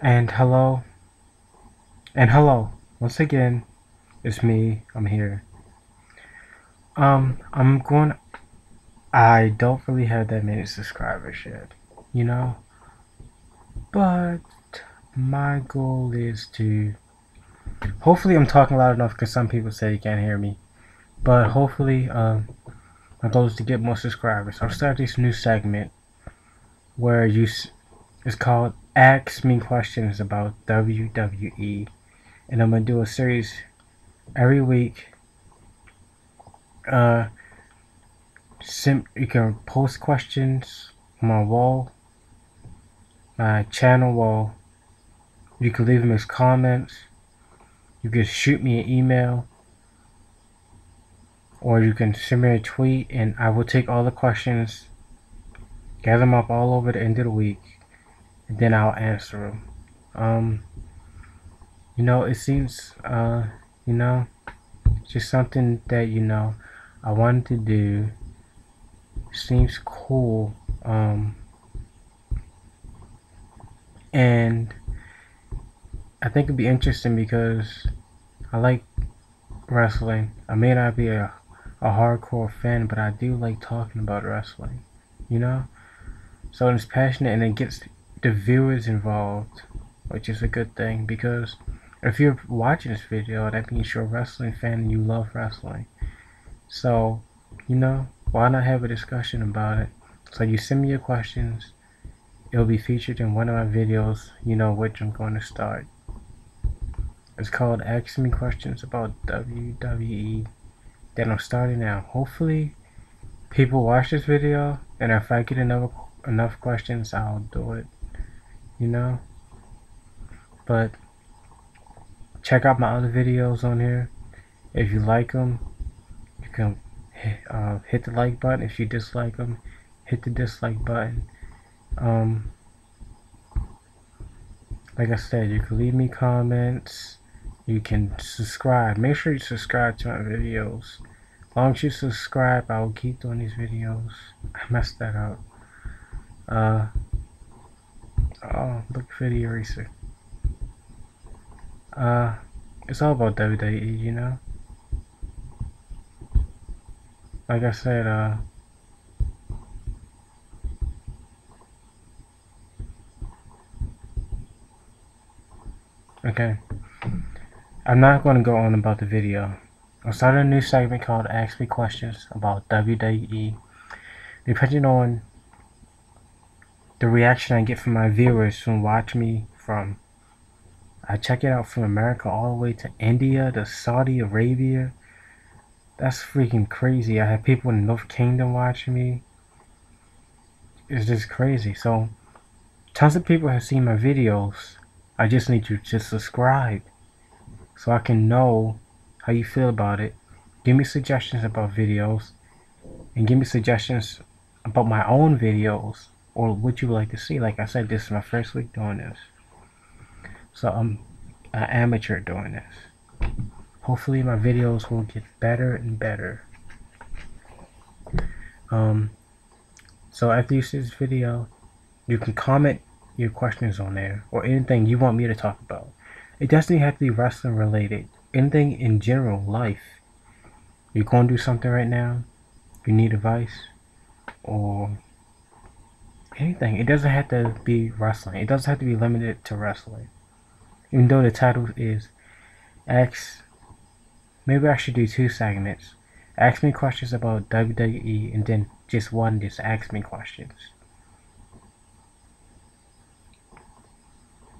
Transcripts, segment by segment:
And hello. And hello. Once again, it's me. I'm here. Um, I'm going. I don't really have that many subscribers yet, you know? But my goal is to. Hopefully, I'm talking loud enough because some people say you can't hear me. But hopefully, um, my goal is to get more subscribers. I'll start this new segment where you. It's called Ask Me Questions About WWE. And I'm to do a series every week. Uh, sim- you can post questions on my wall, my channel wall. You can leave them as comments. You can shoot me an email. Or you can send me a tweet and I will take all the questions, gather them up all over the end of the week, then I'll answer them. Um, you know, it seems, uh, you know, just something that, you know, I wanted to do. Seems cool. Um, and I think it'd be interesting because I like wrestling. I may not be a, a hardcore fan, but I do like talking about wrestling, you know? So it's passionate and it gets the viewers involved, which is a good thing because if you're watching this video, that means you're a wrestling fan and you love wrestling. So, you know, why not have a discussion about it? So you send me your questions. It'll be featured in one of my videos, you know which I'm going to start. It's called Ask Me Questions About WWE. That I'm starting now. Hopefully, people watch this video, and if I get enough enough questions, I'll do it. You know. But check out my other videos on here. If you like them, you can uh, hit the like button. If you dislike them, hit the dislike button. Um, like I said, you can leave me comments you can subscribe. Make sure you subscribe to my videos. As long as you subscribe, I will keep doing these videos. I messed that up. Uh, oh, look, video eraser. Uh, it's all about WWE, you know? Like I said, uh, okay. I'm not going to go on about the video. I started a new segment called Ask Me Questions about WWE. Depending on the reaction I get from my viewers who watch me from I check it out from America all the way to India to Saudi Arabia. That's freaking crazy. I have people in the North Kingdom watching me. It's just crazy. So tons of people have seen my videos. I just need you to subscribe so I can know how you feel about it. Give me suggestions about videos and give me suggestions about my own videos or what you would like to see. Like I said, this is my first week doing this. So I'm an amateur doing this. Hopefully my videos will get better and better. Um, so after you see this video, you can comment your questions on there or anything you want me to talk about. It doesn't have to be wrestling related. Anything in general, life. You're going to do something right now, you need advice, or anything. It doesn't have to be wrestling. It doesn't have to be limited to wrestling. Even though the title is X, maybe I should do two segments. Ask me questions about WWE and then just one just ask me questions.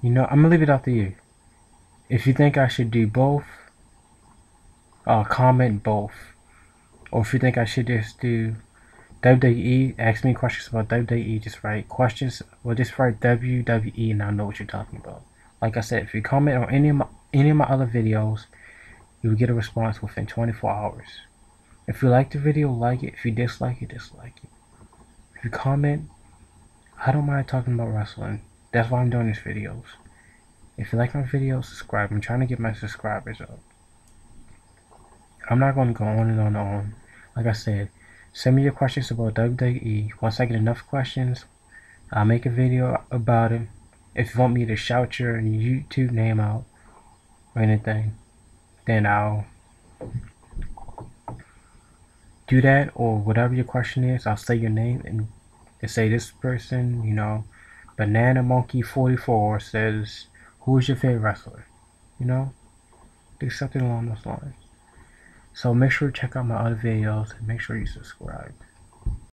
You know, I'm gonna leave it up to you. If you think I should do both, uh, comment both. Or if you think I should just do WWE, ask me questions about WWE, just write questions, well just write WWE and I'll know what you're talking about. Like I said, if you comment on any of my, any of my other videos, you will get a response within 24 hours. If you like the video, like it. If you dislike it, dislike it. If you comment, I don't mind talking about wrestling. That's why I'm doing these videos. If you like my video, subscribe. I'm trying to get my subscribers up. I'm not going to go on and on and on. Like I said, send me your questions about WWE. Once I get enough questions, I'll make a video about it. if you want me to shout your YouTube name out or anything, then I'll do that or whatever your question is. I'll say your name and, and say this person, you know, Banana Monkey 44 says, Who is your favorite wrestler? You know? Do something along those lines. So make sure to check out my other videos and make sure you subscribe.